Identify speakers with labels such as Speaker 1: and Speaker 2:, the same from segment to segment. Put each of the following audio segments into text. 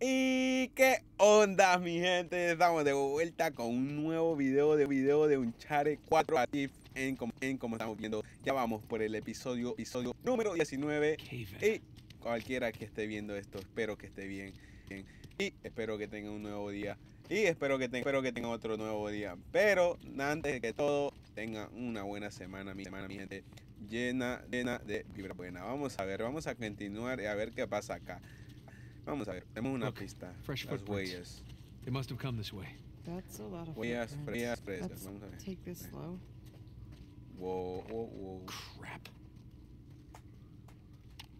Speaker 1: ¿Y qué onda, mi gente? Estamos de vuelta con un nuevo video de video de Uncharted 4 Active en, como- en como estamos viendo. Ya vamos por el episodio, episodio número 19. Y cualquiera que esté viendo esto, espero que esté bien. bien. Y espero que tenga un nuevo día. Y espero que, tenga, espero que tenga otro nuevo día. Pero antes de que todo, tenga una buena semana, mi semana, mi gente. Llena, llena de vibra buena. Vamos a ver, vamos a continuar y a ver qué pasa acá. Vamos a ver, tenemos una
Speaker 2: Look,
Speaker 1: pista.
Speaker 2: fresh
Speaker 1: Las
Speaker 2: footprints.
Speaker 1: huellas.
Speaker 2: They must have come this way.
Speaker 3: That's a lot of
Speaker 1: Huellas,
Speaker 3: footprints.
Speaker 1: huellas frescas.
Speaker 3: Let's
Speaker 1: Vamos a ver.
Speaker 3: take this slow.
Speaker 1: Whoa, whoa, whoa.
Speaker 2: Crap.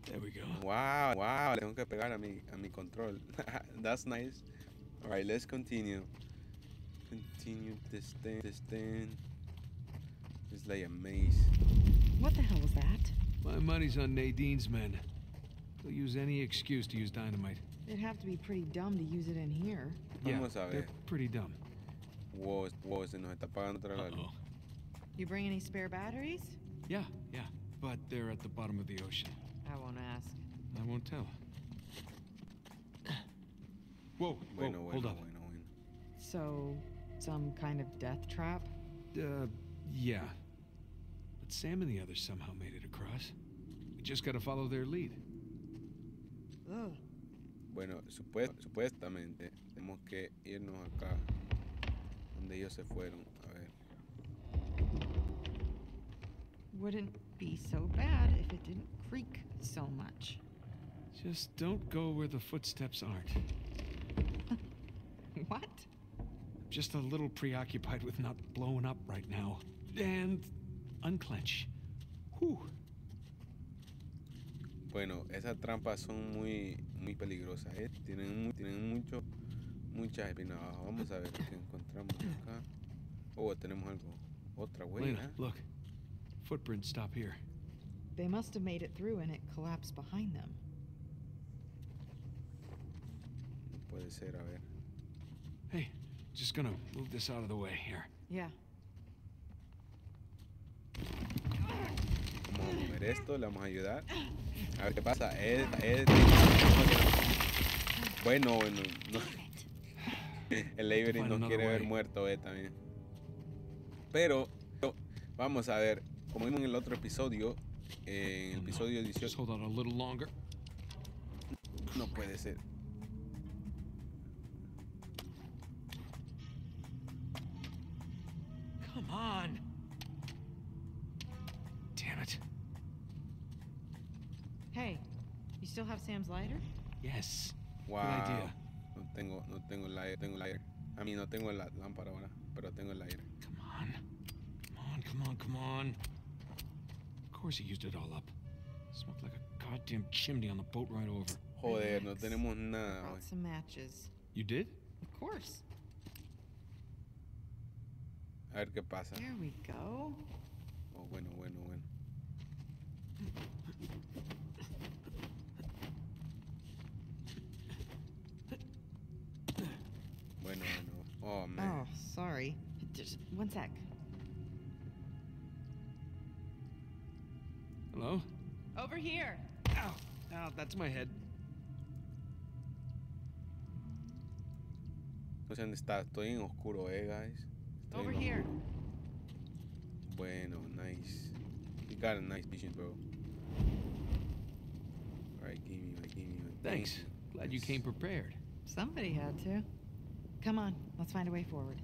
Speaker 2: There we go.
Speaker 1: Wow, wow, le tengo que pegar a mi, a mi control. That's nice. Alright, let's continue. Continue this thing, this thing. It's like a maze.
Speaker 3: What the hell was that?
Speaker 2: My money's on Nadine's men. They'll use any excuse to use dynamite.
Speaker 3: They'd have to be pretty dumb to use it in here.
Speaker 1: Vamos a
Speaker 2: yeah,
Speaker 1: ver.
Speaker 2: they're pretty dumb.
Speaker 1: Wow, wow, se nos está apagando otra vez.
Speaker 2: Uh-oh.
Speaker 3: You bring any spare batteries?
Speaker 2: Yeah, yeah, but they're at the bottom of the ocean.
Speaker 3: I won't ask.
Speaker 2: I won't tell. Whoa, whoa,
Speaker 1: Bueno,
Speaker 2: hold
Speaker 1: bueno,
Speaker 2: up.
Speaker 1: bueno, bueno.
Speaker 3: So, some kind of death trap?
Speaker 2: Uh, yeah. But Sam and the others somehow made it across. We just gotta follow their lead.
Speaker 3: Ugh.
Speaker 1: Bueno, supue- supuestamente tenemos que irnos acá. Donde ellos se fueron. A ver.
Speaker 3: Wouldn't be so bad if it didn't creak so much.
Speaker 2: Just don't go where the footsteps aren't.
Speaker 3: What?
Speaker 2: Just a little preoccupied with not blowing up right now. And unclench. Whew.
Speaker 1: Bueno, esas trampas son muy, muy peligrosas, ¿eh? Tienen, mu- tienen mucho, muchas espinas abajo. Vamos a ver qué encontramos acá. Oh, tenemos algo. Otra huella.
Speaker 2: Lena, look. Footprints stop here.
Speaker 3: They must have made it through and it collapsed behind them.
Speaker 1: No puede ser, a ver.
Speaker 2: Hey, just gonna move this out of the way here.
Speaker 3: Yeah.
Speaker 1: Vamos a mover esto, le vamos a ayudar. A ver qué pasa. Ed, Ed. Bueno, bueno. no. El Avery
Speaker 2: Find
Speaker 1: no quiere ver muerto, Ed también. Pero, vamos a ver. Como vimos en el otro episodio, eh, en el episodio
Speaker 2: Just
Speaker 1: 18.
Speaker 2: hold on a little longer.
Speaker 1: No puede ser.
Speaker 2: Come on.
Speaker 3: Still have Sam's lighter?
Speaker 2: Yes.
Speaker 1: Wow.
Speaker 2: idea.
Speaker 1: No tengo, no tengo el aire, tengo el aire. A mí no tengo la lámpara ahora, pero tengo el aire.
Speaker 2: Come on. Come on, come on, come on. Of course he used it all up. Smoked like a goddamn chimney on the boat right over.
Speaker 1: Joder, no
Speaker 3: Relax.
Speaker 1: tenemos nada.
Speaker 3: Brought
Speaker 1: hoy.
Speaker 3: some matches.
Speaker 2: You did?
Speaker 3: Of course.
Speaker 1: A ver qué pasa.
Speaker 3: There we go.
Speaker 1: Oh, bueno, bueno, bueno. Bueno, bueno. Oh, man.
Speaker 3: Oh, sorry. Just one sec.
Speaker 2: Hello?
Speaker 3: Over here.
Speaker 2: Ow. Ow, that's my head.
Speaker 1: No sé dónde está. Estoy en oscuro, eh, guys. Estoy
Speaker 3: Over here.
Speaker 1: Bueno, nice. You got a nice vision, bro. Alright, give me, give me. thank
Speaker 2: Thanks. Glad you came prepared.
Speaker 3: Somebody had to. Come on, let's find a way forward.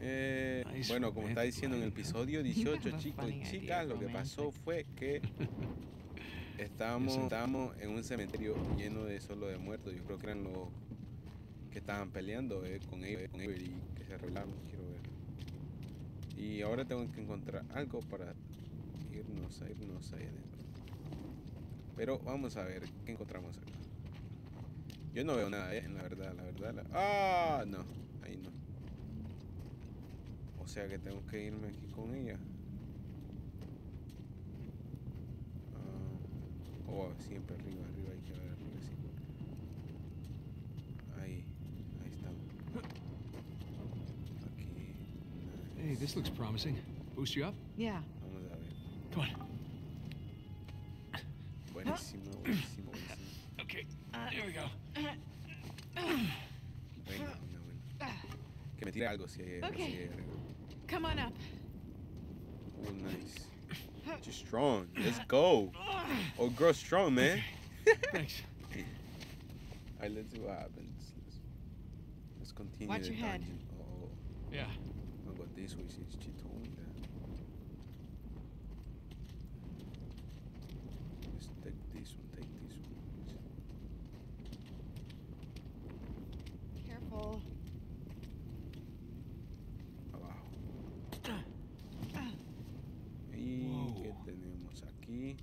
Speaker 1: Eh, bueno, como está diciendo en el episodio
Speaker 3: You
Speaker 1: 18,
Speaker 3: have a
Speaker 1: chicos y chicas, lo que pasó fue que estábamos, estábamos en un cementerio lleno de solo de muertos. Yo creo que eran los que estaban peleando eh, con ellos, con Avery, que se arreglaron, quiero ver. Y ahora tengo que encontrar algo para irnos a irnos ahí adentro. Pero vamos a ver qué encontramos acá. Yo no veo nada, eh, en la verdad, la verdad. la- Ah, no, ahí no. O sea que tengo que irme aquí con ella. Ah, oh, siempre arriba, arriba, hay que ver arriba, sí. Ahí, ahí estamos. Aquí.
Speaker 2: Hey, this looks promising. Boost you up?
Speaker 3: Yeah.
Speaker 1: Vamos a ver.
Speaker 2: Come on.
Speaker 1: Buenísimo, buenísimo, buenísimo.
Speaker 2: Okay.
Speaker 3: Uh,
Speaker 2: There we go.
Speaker 1: Que me tire algo si hay,
Speaker 3: okay.
Speaker 1: si algo.
Speaker 3: Come on up.
Speaker 1: Oh, nice. just strong. Let's go. Oh, girl, strong, man.
Speaker 2: Thanks.
Speaker 1: All right, let's see what happens. Let's, let's continue.
Speaker 3: Watch your head.
Speaker 1: Oh.
Speaker 2: Yeah.
Speaker 1: Oh, I'm this way she told me that.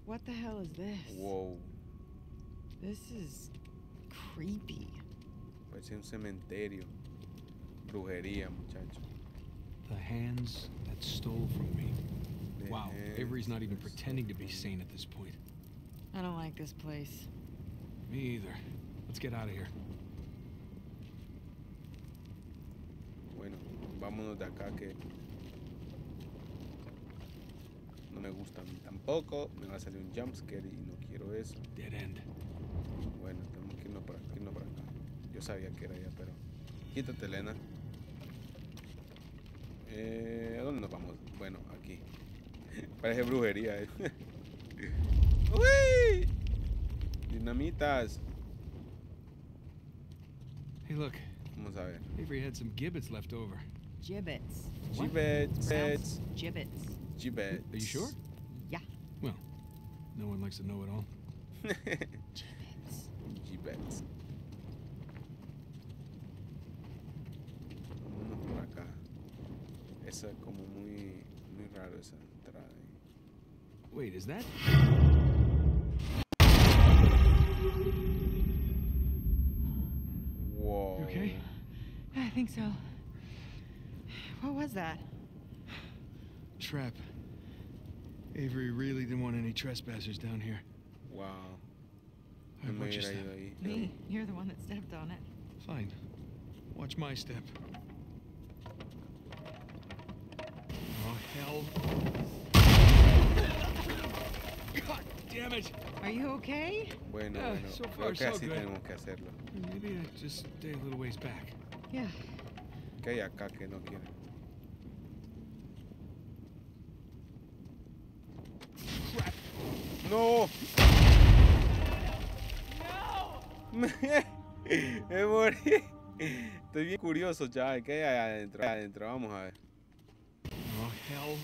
Speaker 3: What the hell is this?
Speaker 1: Wow,
Speaker 3: This is creepy.
Speaker 1: parece un cementerio. Brujería, muchacho.
Speaker 2: The hands that stole from me.
Speaker 1: The
Speaker 2: Wow, Avery's not even pretending to be sane at this point.
Speaker 3: I don't like this place.
Speaker 2: Me either. Let's get out of here.
Speaker 1: Bueno, vámonos de acá que no me gusta a mí tampoco. Me va a salir un jumpscare y no quiero eso.
Speaker 2: Dead end.
Speaker 1: Bueno, tenemos que irnos por aquí, irnos por acá. Yo sabía que era allá, pero quítate, Elena. Eh, ¿A dónde nos vamos? Bueno, aquí. Parece brujería. eh. ¡Uy! Dinamitas.
Speaker 2: Hey, look.
Speaker 1: Vamos a ver.
Speaker 2: Avery had some gibbets left over.
Speaker 3: Gibbets.
Speaker 1: Gibbets.
Speaker 3: Sounds gibbets.
Speaker 1: bet.
Speaker 2: Are you sure?
Speaker 3: Yeah.
Speaker 2: Well, no one likes to know it all.
Speaker 3: Gibbets.
Speaker 1: Gibbets. Vámonos por acá. Esa es como muy, muy raro esa entrada. ¿eh?
Speaker 2: Wait, is that?
Speaker 1: Whoa.
Speaker 2: You okay?
Speaker 3: I think so. What was that?
Speaker 2: Trap. Avery really didn't want any trespassers down here.
Speaker 1: Wow.
Speaker 2: I
Speaker 1: No me
Speaker 2: watch your step.
Speaker 3: Me. Um, You're the one that stepped on it.
Speaker 2: Fine. Watch my step. Oh, hell. God damn it!
Speaker 3: Are you okay?
Speaker 1: Bueno, bueno.
Speaker 2: so
Speaker 1: Creo
Speaker 2: far,
Speaker 1: que
Speaker 2: so
Speaker 1: así
Speaker 2: good.
Speaker 1: tenemos que hacerlo.
Speaker 2: Maybe I just stay a little ways back.
Speaker 3: Yeah.
Speaker 1: ¿Qué hay acá que no quiere? ¡No! Me, me morí. Estoy bien curioso, ya. ¿Qué hay adentro? Adentro, vamos a ver.
Speaker 2: Oh, hell.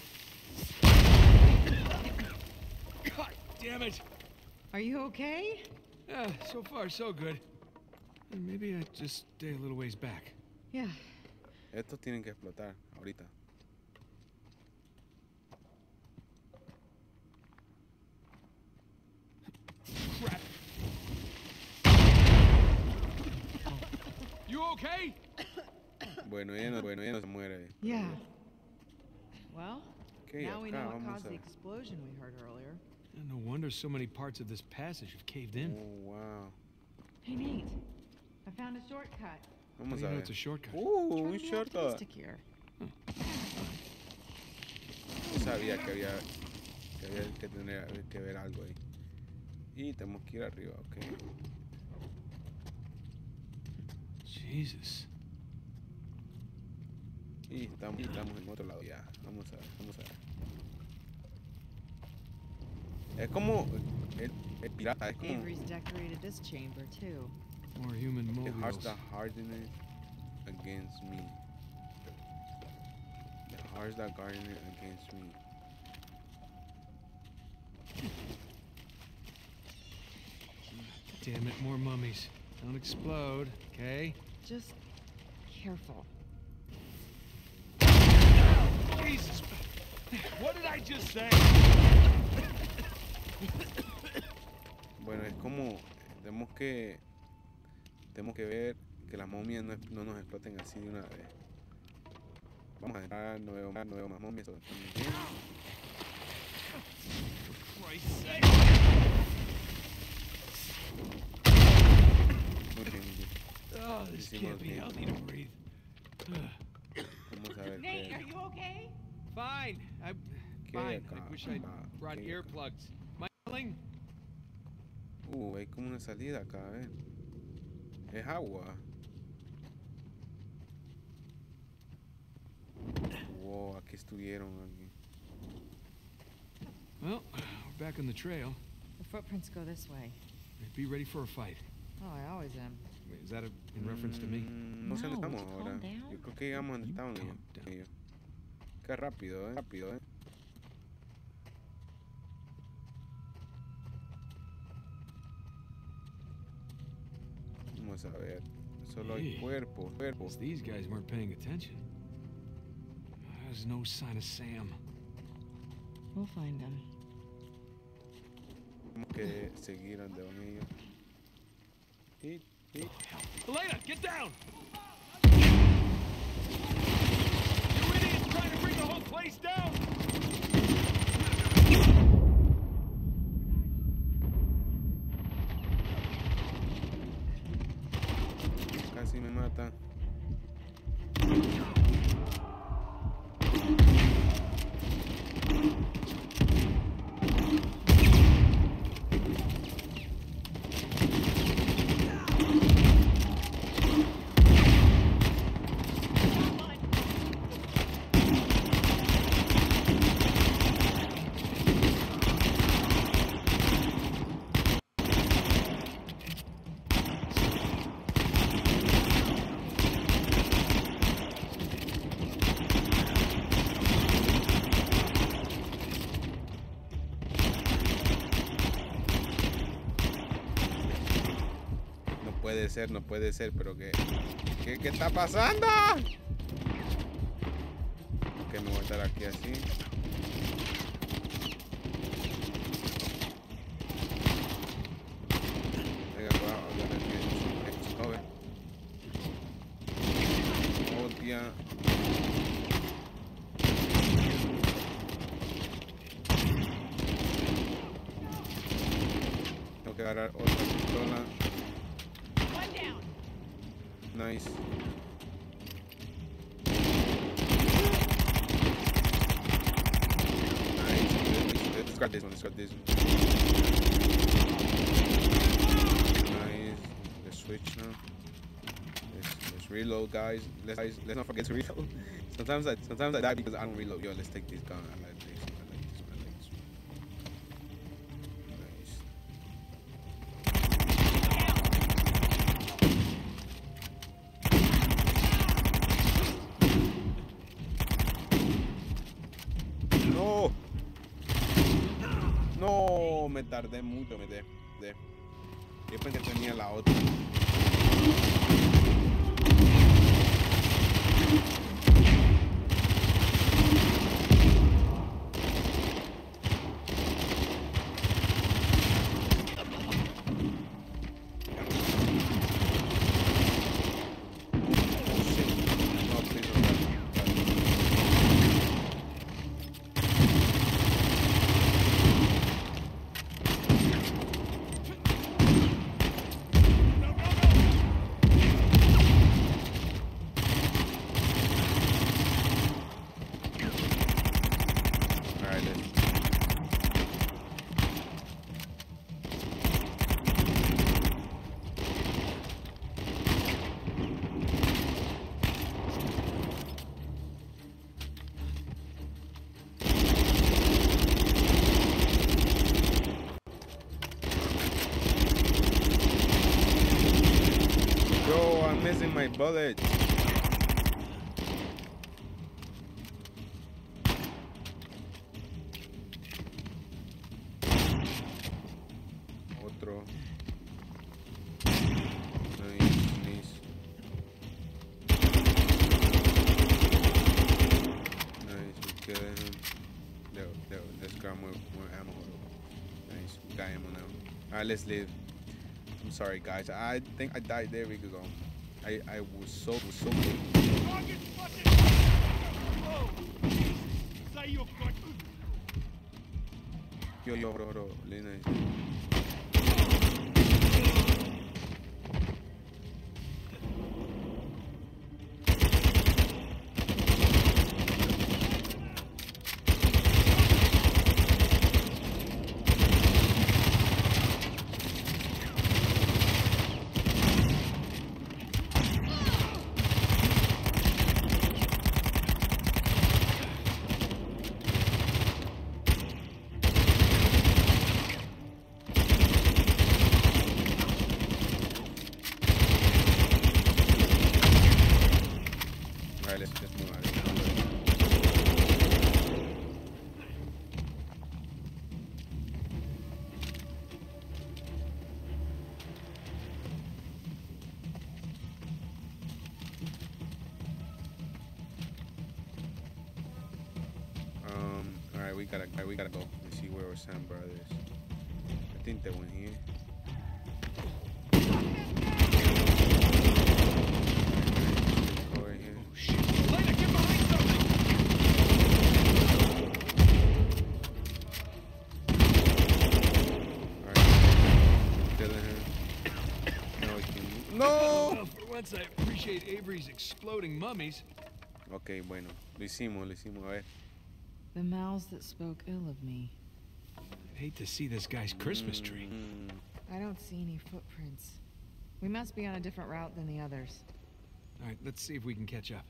Speaker 2: God damn it!
Speaker 3: Are you okay?
Speaker 2: Ah, so far, so good. Maybe I just stay a little ways back.
Speaker 3: Yeah.
Speaker 1: Estos tienen que explotar ahorita.
Speaker 2: Okay?
Speaker 1: Bueno, ella no, bueno, ella no se muere.
Speaker 3: Yeah. Well,
Speaker 1: ¿Qué hay
Speaker 3: now we know what caused
Speaker 1: a
Speaker 3: the explosion we heard earlier.
Speaker 2: No wonder so many parts of this passage have caved in.
Speaker 1: Oh, wow.
Speaker 3: Hey, Nate. I found a shortcut.
Speaker 2: How do
Speaker 1: Vamos
Speaker 2: you
Speaker 1: a
Speaker 2: know
Speaker 1: ver.
Speaker 2: it's a shortcut.
Speaker 1: Uh,
Speaker 3: Try
Speaker 1: un shortcut.
Speaker 3: optimistic here.
Speaker 1: Yo sabía que había que, había que tener que ver algo ahí. Y tenemos que ir arriba, ok.
Speaker 2: Jesus.
Speaker 1: Y estamos, y estamos en otro lado ya. Vamos a ver, vamos a ver. Es como el, el pirata, es como
Speaker 3: Avery's decorated this chamber too.
Speaker 2: More human
Speaker 1: the hearts
Speaker 2: mobiles.
Speaker 1: that harden it against me. The hearts that garden it against me.
Speaker 2: Damn it, more mummies. Don't explode, okay?
Speaker 3: Just careful.
Speaker 2: Jesus! What did I just say?
Speaker 1: Bueno, es como tenemos que tenemos que ver que las momias no, no nos exploten así de una vez. Vamos a entrar, no veo más, no veo más momias. muy bien.
Speaker 2: Christ's sake!
Speaker 1: Muy bien, muy bien.
Speaker 2: Oh, this can't be
Speaker 1: bien.
Speaker 2: healthy to breathe. Ugh.
Speaker 1: Vamos a ver
Speaker 3: Nate, are you okay?
Speaker 2: Fine. I,
Speaker 1: qué hay
Speaker 2: fine. I wish I brought
Speaker 1: ¿qué hay acá?
Speaker 2: earplugs. Am I yelling?
Speaker 1: Uh, hay como una salida acá, a ver. Es agua. Wow, aquí estuvieron. Aquí.
Speaker 2: Well, we're back on the trail.
Speaker 3: The footprints go this way.
Speaker 2: Be ready for a fight.
Speaker 3: Oh, I always am.
Speaker 2: Wait, is that a, in reference to me?
Speaker 1: Mm, No sé dónde
Speaker 3: No,
Speaker 1: estamos
Speaker 3: calm
Speaker 1: ahora. Yo creo que llegamos donde estaban ellos.
Speaker 2: calm down.
Speaker 1: ellos. Qué rápido, eh. Rápido, eh. Vamos a ver. Solo hay cuerpo, cuerpo.
Speaker 2: These guys weren't paying attention. There's no sign of Sam.
Speaker 3: We'll find them.
Speaker 1: Tenemos que seguir donde van ellos. Hit, hit.
Speaker 2: Elena, get down! You idiots trying to bring the whole place down!
Speaker 1: Puede ser, no puede ser, pero que. ¿Qué, qué está pasando? Que me voy a estar aquí así. Venga, voy a. Tengo que agarrar otra pistola. Nice. Nice. Let's grab this one. Let's grab this one. Nice. Let's switch now. Let's, let's reload, guys. Let's guys, let's not forget to reload. Sometimes I sometimes I die because I don't reload. Yo, let's take this gun. I like this. I like this. Nice. No. No, me tardé mucho, me de, de. Yo pensé que tenía la otra. Oh, shit. No, please don't die. Alright, then. Yo, I'm missing my bullet. Otro. Nice, nice. Nice, let's more, ammo. Nice, ammo now. Alright, let's leave. I'm sorry, guys. I think I died there We week ago. I, I was so, was so Yo, yo, bro, bro. Really Now we can. No!
Speaker 2: Well, for once, I appreciate Avery's exploding mummies.
Speaker 1: Ok, bueno. Lo hicimos, lo hicimos. A ver.
Speaker 3: The mouths that spoke ill of me.
Speaker 2: I'd hate to see this guy's Christmas tree.
Speaker 3: I don't see any footprints. We must be on a different route than the others.
Speaker 2: All right, let's see if we can catch up.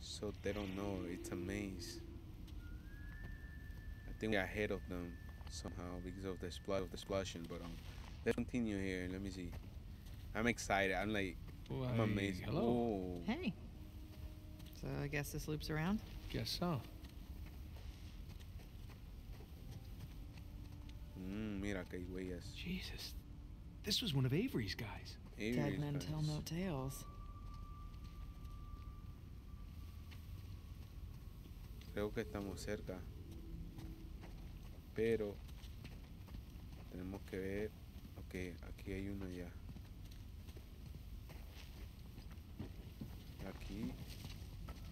Speaker 1: So they don't know. It's a maze. I think we're ahead of them somehow because of the spl- of the explosion. But um, let's continue here. Let me see. I'm excited. I'm like, I'm
Speaker 2: Why,
Speaker 1: amazed.
Speaker 2: Hello.
Speaker 1: Oh.
Speaker 3: Hey. So I guess this loops around?
Speaker 2: Guess so.
Speaker 1: Mm, mira que hay huellas.
Speaker 2: Jesus. This was one of Avery's guys.
Speaker 3: Dead
Speaker 1: Eerie's
Speaker 3: men tell no tales.
Speaker 1: Creo que estamos cerca. Pero tenemos que ver. Ok, aquí hay uno ya. Aquí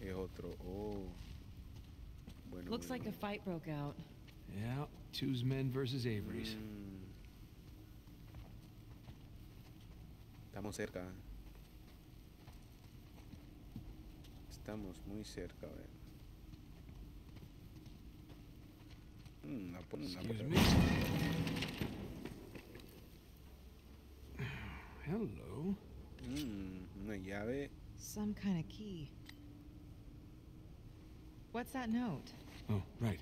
Speaker 1: es otro. Oh. Bueno.
Speaker 3: Looks like a fight broke out.
Speaker 2: Yeah, Tew's men versus Avery's.
Speaker 1: Mm. Estamos cerca. Estamos muy cerca, a ver. Mm, la pon-
Speaker 2: Excuse me. Hello.
Speaker 1: Mm, una llave.
Speaker 3: Some kind of key. What's that note?
Speaker 2: Oh, right.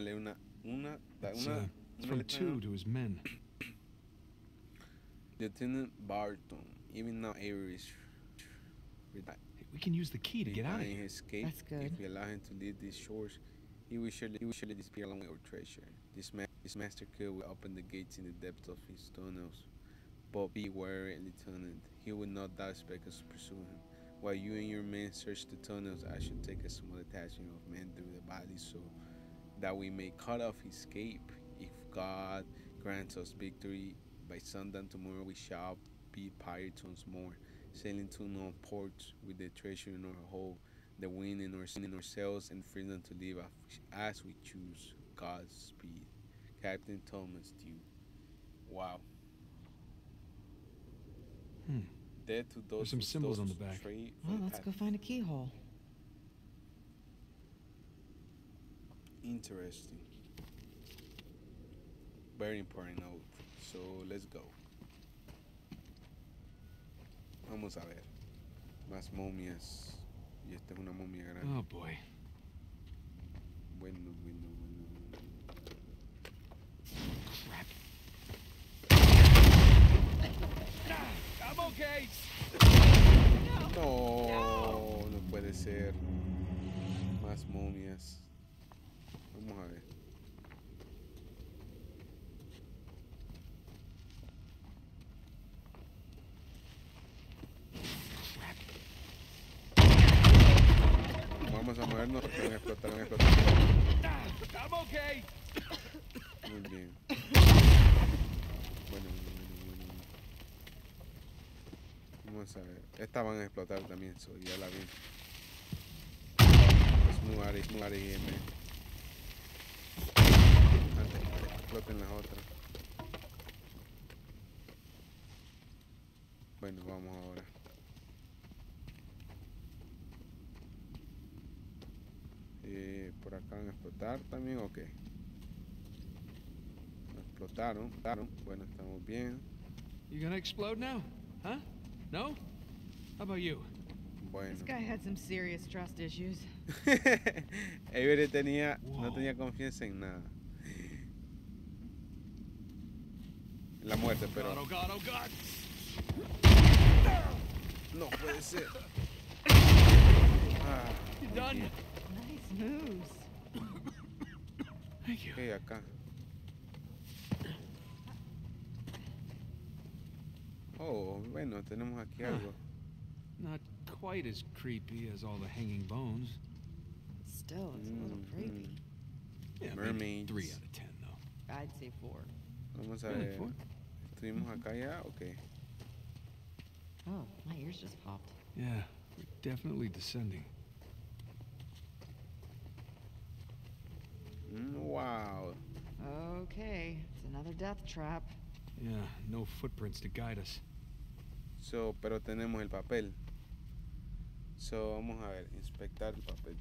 Speaker 1: Vamos una. Una. una, una
Speaker 2: from
Speaker 1: letra, Tew
Speaker 2: to his men.
Speaker 1: Lieutenant Barton. Even now, Avery is.
Speaker 2: We can use the key to get out of here.
Speaker 1: escape,
Speaker 3: That's good.
Speaker 1: If we allow him to leave these shores, he will surely, he will surely disappear along with our treasure. This, ma- this master kill will open the gates in the depths of his tunnels. But be wary, Lieutenant. He will not doubt us to pursue him. While you and your men search the tunnels, I should take a small detachment of men through the valley so that we may cut off his cape. If God grants us victory, by sundown tomorrow we shall be pirates once more sailing to no port with the treasure in our hold, the wind in our, in our sails, and freedom to live as we choose. Godspeed. Captain Thomas Tew. Wow.
Speaker 2: Hmm.
Speaker 1: Dead to those
Speaker 2: some symbols on the back.
Speaker 3: Well, let's go find a keyhole.
Speaker 1: Interesting. Very important note. So let's go. Vamos a ver. Más momias. Y esta es una momia grande.
Speaker 2: Oh boy.
Speaker 1: Bueno, bueno, bueno.
Speaker 2: Crap. I'm okay.
Speaker 1: No, no puede ser. Más momias. Vamos a ver. Vamos a movernos porque van a explotar, van a explotar.
Speaker 2: I'm okay.
Speaker 1: Muy bien. Bueno, bueno, bueno, bueno. Vamos a ver. Estas van a explotar también, so ya la vi. Es muy es muy M. Antes que exploten las otras. Bueno, vamos ahora. Eh, por explotar también, ok. Explotaron, explotaron. Bueno, estamos bien.
Speaker 2: You gonna explode now? Huh? No? How about you?
Speaker 1: Bueno.
Speaker 3: This guy had some serious trust issues.
Speaker 1: Avery tenía, no tenía confianza en nada. En la muerte,
Speaker 2: God,
Speaker 1: pero
Speaker 2: oh God, oh God!
Speaker 1: no puede ser. Ah.
Speaker 3: Nice moves.
Speaker 2: Thank you.
Speaker 1: Ok, acá. Oh, bueno, tenemos aquí
Speaker 2: Huh.
Speaker 1: algo.
Speaker 2: Not quite as creepy as all the hanging bones.
Speaker 3: Still, it's a little
Speaker 1: Mm,
Speaker 3: creepy.
Speaker 2: Yeah, maybe
Speaker 1: Mermaids.
Speaker 2: three out of ten though.
Speaker 3: I'd say four.
Speaker 1: Vamos a
Speaker 2: Really,
Speaker 1: ver.
Speaker 2: four?
Speaker 1: ¿Estuvimos acá ya? Ok.
Speaker 3: Oh, my ears just popped.
Speaker 2: Yeah, we're definitely descending.
Speaker 1: Mm, wow.
Speaker 3: Okay, it's another death trap.
Speaker 2: Yeah, no footprints to guide us.
Speaker 1: So, pero tenemos el papel. So, vamos a ver, inspectar el papel.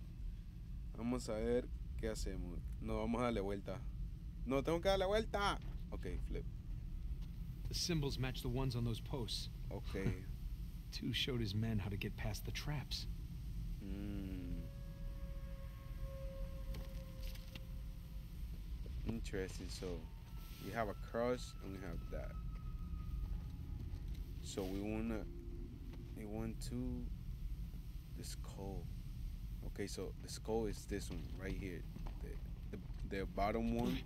Speaker 1: Vamos a ver qué hacemos. No, vamos a darle vuelta. No, tengo que darle vuelta. Ok, flip.
Speaker 2: The symbols match the ones on those posts.
Speaker 1: Ok.
Speaker 2: Tew showed his men how to get past the traps.
Speaker 1: Mm. Interesting. So, we have a cross and we have that. So we wanna, we want to, the skull. Okay, so the skull is this one right here. The, the, the bottom one,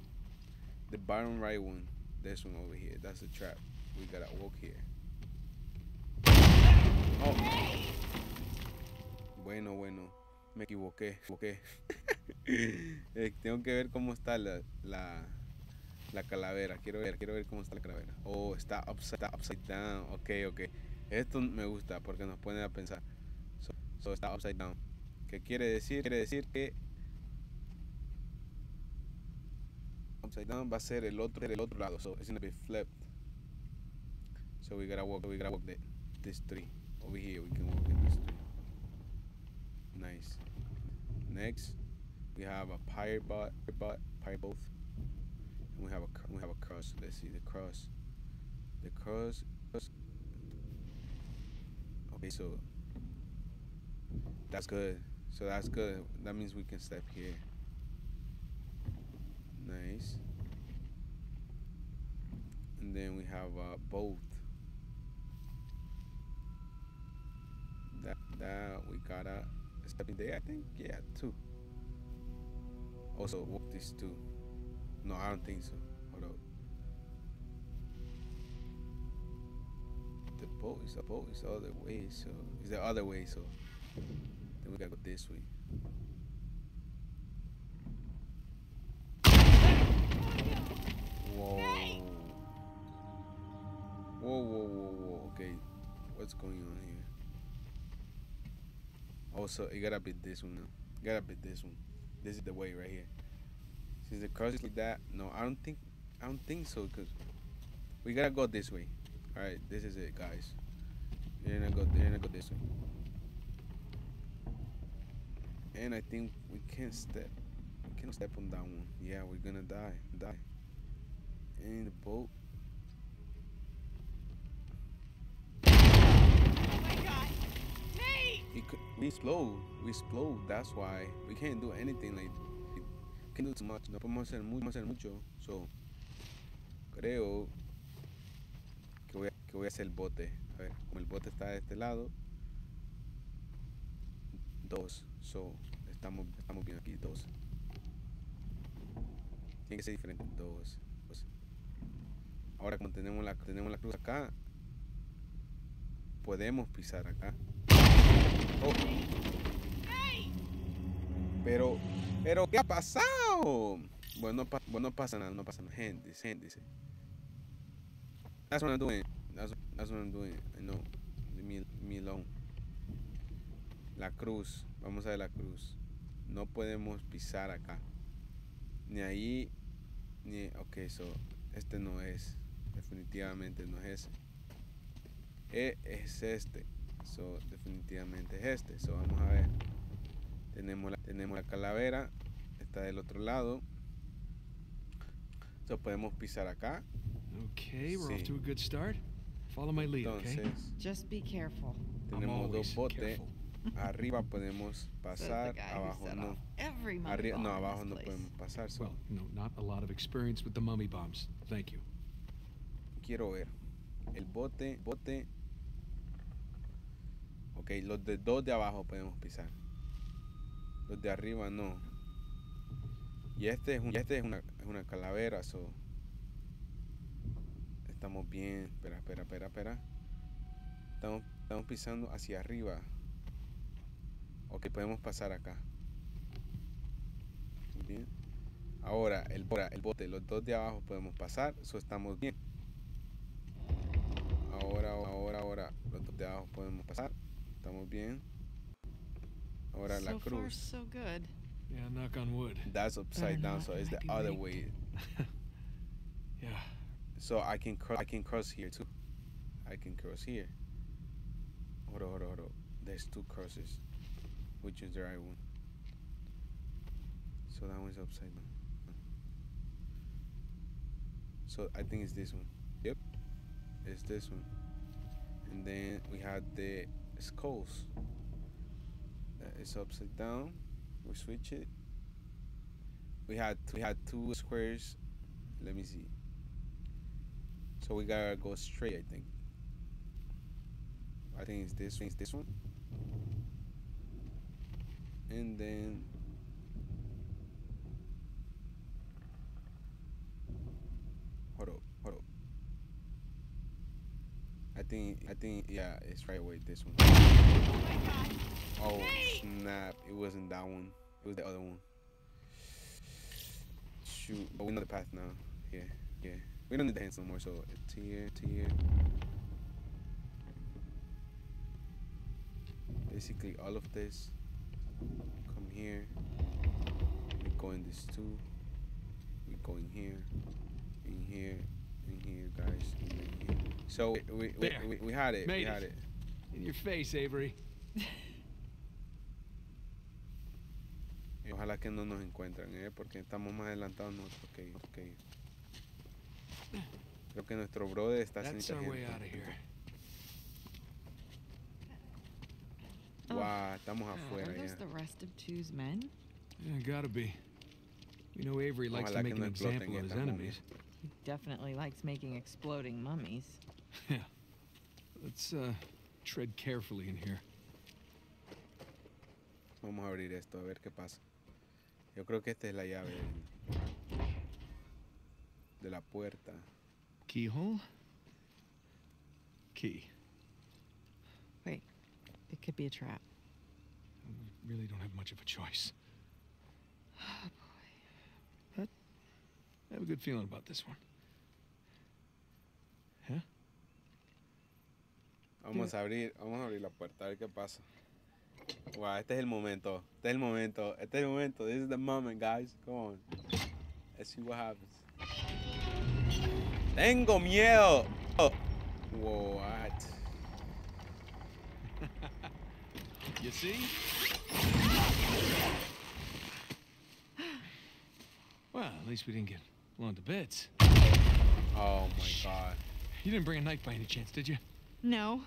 Speaker 1: the bottom right one. This one over here. That's the trap. We gotta walk here. Oh. Bueno, bueno. Me equivoqué. equivoqué. Eh, tengo que ver cómo está la, la, la calavera. Quiero ver, quiero ver cómo está la calavera. Oh, está upside, upside down. Ok, ok. Esto me gusta porque nos pone a pensar. So, so está upside down. ¿Qué quiere decir? Quiere decir que upside down va a ser el otro, el otro lado. So it's gonna be flipped. So we gotta walk, we gotta walk the, this three. Over here, we can walk in this three. Nice. Next, we have a pirate bot, bot, pirate both. And we have a we have a cross. Let's see the cross. The cross. cross- Okay, so that's good. So that's good. That means we can step here. Nice. And then we have uh, both. That that we gotta step in. I think yeah, two. Also walk these two. No, I don't think so. Hold up. The boat is the boat is the other way, so it's the other way, so then we gotta go this way. Whoa. Whoa, whoa, whoa, whoa. Okay, what's going on here? Oh, also, you gotta be this one now. You gotta be this one. This is the way right here. Since the cross is like that, no, I don't think, I don't think so, cause we gotta go this way. All right, this is it, guys. You're gonna go, you're gonna go this way. And I think we can't step, we can't step on that one. Yeah, we're gonna die, die. And the boat. We explode, we explode. That's why we can't do anything like. We can't do too much. No podemos hacer mucho, mucho. So creo que voy, a, que voy a hacer el bote. A ver, como el bote está de este lado. Dos. So estamos, estamos bien aquí. Dos. Tiene que ser diferente. Dos. Pues, ahora como tenemos la, tenemos la cruz acá, podemos pisar acá. Pero, pero, ¿qué ha pasado? Bueno, no, pa- bueno, no pasa nada, no pasa nada. Gente, gente. That's what I'm doing. That's, that's what I'm doing. I know. La cruz. Vamos a ver la cruz. No podemos pisar acá. Ni ahí, ni... Ok, so, este no es. Definitivamente no es ese. Es este. So, definitivamente es este. So, vamos a ver. Tenemos la, tenemos la calavera. Está del otro lado. So, podemos pisar acá.
Speaker 2: Okay, we're
Speaker 1: Sí.
Speaker 2: off to a good start. Follow my lead, okay?
Speaker 1: Entonces,
Speaker 3: Just be careful.
Speaker 2: I'm
Speaker 1: tenemos dos botes. Arriba podemos pasar. Abajo no.
Speaker 3: off every mummy
Speaker 1: Arriba, no, abajo no podemos pasar. So,
Speaker 2: Well, no, not a lot of experience with the mummy bombs. Thank you.
Speaker 1: quiero ver. El bote, bote. Ok, los de dos de abajo podemos pisar. Los de arriba no. Y este es, un- este es una, es una calavera, so. Estamos bien. Espera, espera, espera, espera. Estamos, estamos pisando hacia arriba. Ok, podemos pasar acá. Bien. Ahora, el, el bote, los dos de abajo podemos pasar, eso estamos bien. Ahora, ahora, ahora, los dos de abajo podemos pasar, estamos bien. Ahora la
Speaker 3: so far, so good.
Speaker 2: Yeah, knock on wood.
Speaker 1: That's upside down,
Speaker 3: not,
Speaker 1: so it's the other way.
Speaker 2: Yeah.
Speaker 1: So I can cross, I can cross here too. I can cross here. Hold on, hold on, hold on. There's two crosses. Which is the right one? So that one's upside down. So I think it's this one. Yep. It's this one. And then we had the skulls. It's upside down. We switch it. We had we had two squares. Let me see. So we gotta go straight, I think. I think it's this one. It's this one. And then hold up, hold up. I think I think yeah, it's right away this one. Oh, oh snap! It wasn't that one. It was the other one. Shoot, but we know the path now. Yeah, yeah. We don't need the hands no more. So it's here, to here. Basically, all of this. Come here. We go in this too. We go in here, in here, in here, guys, then here. So we we, we, we had it. we had
Speaker 2: it.
Speaker 1: it.
Speaker 2: In your face, Avery.
Speaker 1: Y Ojalá que no nos encuentren, ¿eh? Porque estamos más adelantados nosotros que ellos. que ellos. Creo que nuestro brother está sin
Speaker 2: That's our way
Speaker 1: gente.
Speaker 2: out of here.
Speaker 1: Wow, estamos
Speaker 3: Are
Speaker 1: afuera
Speaker 3: those
Speaker 1: ya.
Speaker 3: the rest of Tew's men?
Speaker 2: Yeah, gotta be. We know Avery likes
Speaker 1: Ojalá
Speaker 2: to make an example of his
Speaker 1: estas
Speaker 2: enemies.
Speaker 3: He definitely likes making exploding mummies.
Speaker 2: Let's uh, tread carefully in here.
Speaker 1: Vamos a abrir esto, a ver qué pasa. Yo creo que esta es la llave del- de la puerta.
Speaker 2: Keyhole? Key.
Speaker 3: Wait, it could be a trap.
Speaker 2: We really don't have much of a choice.
Speaker 3: Oh boy.
Speaker 2: But I have a good feeling about this one.
Speaker 1: Vamos a abrir, vamos a abrir la puerta, a ver qué pasa. Wow, este es el momento. Este es el momento. Este es el momento. This is the moment, guys. Come on. Let's see what happens. Tengo miedo. Oh. What?
Speaker 2: You see? Well, at least we didn't get blown to bits.
Speaker 1: Oh my god.
Speaker 2: You didn't bring a knife by any chance, did you?
Speaker 3: No,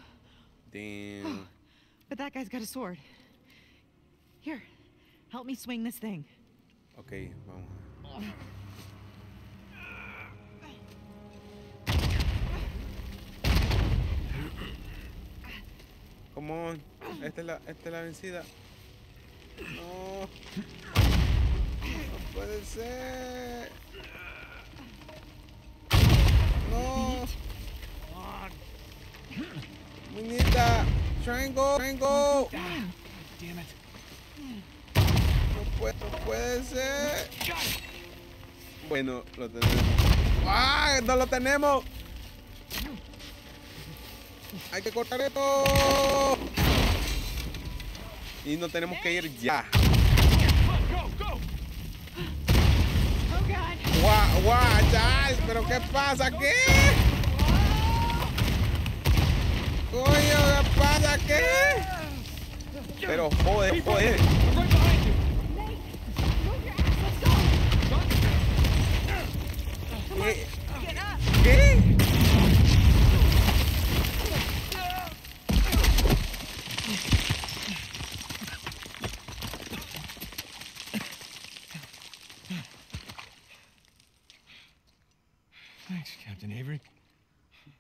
Speaker 1: Damn.
Speaker 3: but that guy's got a sword. Here, help me swing this thing.
Speaker 1: Ok, vamos. Uh. Come on. Esta es la, esta es la vencida. No. No puede ser. No. Minita. Triangle. Triangle.
Speaker 2: Ah, damn it.
Speaker 1: No puede, no puede ser. Bueno, lo tenemos. ¡Ah! ¡No lo tenemos! ¡Hay que cortar esto! Y nos tenemos que ir ya.
Speaker 3: Oh!
Speaker 1: ¡Guau, guau, chal! ¿Pero qué pasa aquí? ¡Coño, qué pasa aquí? Pero joder, joder.
Speaker 2: I'm right behind you.
Speaker 1: ¿Qué? ¿Qué?
Speaker 2: Thanks, Captain Avery.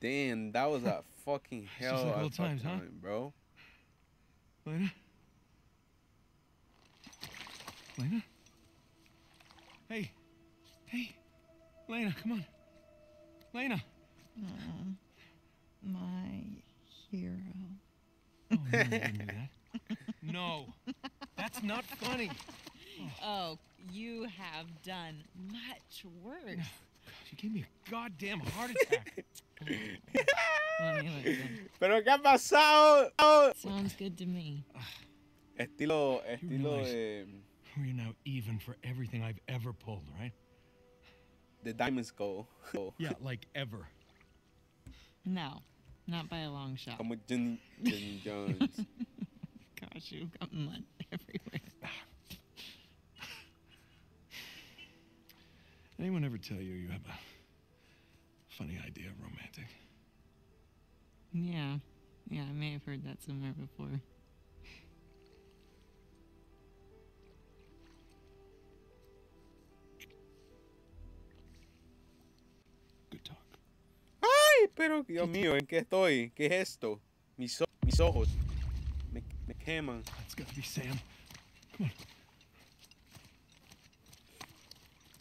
Speaker 1: Damn, that was a fucking
Speaker 2: It's just
Speaker 1: hell
Speaker 2: like
Speaker 1: of
Speaker 2: old
Speaker 1: a
Speaker 2: times, huh?
Speaker 1: time, bro.
Speaker 2: Lena? Lena? Hey. Hey. Lena, come on. Lena.
Speaker 3: Aw, my hero.
Speaker 2: Oh, no, you didn't that. No, that's not funny.
Speaker 3: Oh, you have done much worse.
Speaker 2: She gave me a goddamn heart attack.
Speaker 3: Let me listen.
Speaker 1: ¿Pero qué ha pasado?
Speaker 3: Sounds good to me.
Speaker 1: Estilo, estilo de,
Speaker 2: We're now even for everything I've ever pulled, right?
Speaker 1: The Diamond Skull.
Speaker 2: Yeah, like ever.
Speaker 3: No, not by a long shot.
Speaker 1: I'm Como Johnny, Johnny Jones.
Speaker 3: Gosh, you've got mud everywhere.
Speaker 2: Anyone ever tell you you have a funny idea of romantic?
Speaker 3: Yeah, yeah, I may have heard that somewhere before.
Speaker 2: Good talk.
Speaker 1: Ay, pero Dios mío, ¿en qué estoy? ¿Qué es esto? Mis, o- mis ojos me, me queman.
Speaker 2: That's gotta be Sam.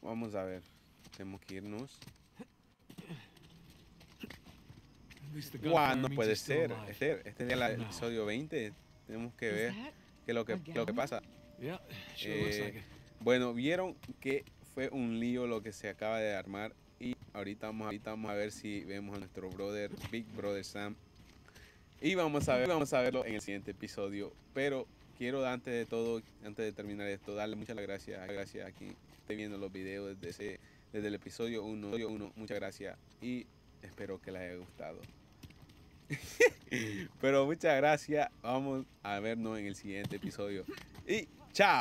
Speaker 1: Vamos a ver. Tenemos que irnos.
Speaker 2: Gunfire
Speaker 1: no puede ser. Este, este es el episodio 20. Tenemos que ver qué es lo que, lo que pasa. Eh. Bueno, vieron que fue un lío lo que se acaba de armar y ahorita vamos, ahorita vamos a ver si vemos a nuestro brother, Big Brother Sam. Y vamos a ver, vamos a verlo en el siguiente episodio. Pero quiero antes de todo, antes de terminar esto, darle muchas gracias, gracias a quien esté viendo los videos desde ese, desde el episodio 1, uno, muchas gracias y espero que les haya gustado. Pero muchas gracias, vamos a vernos en el siguiente episodio. Y chao.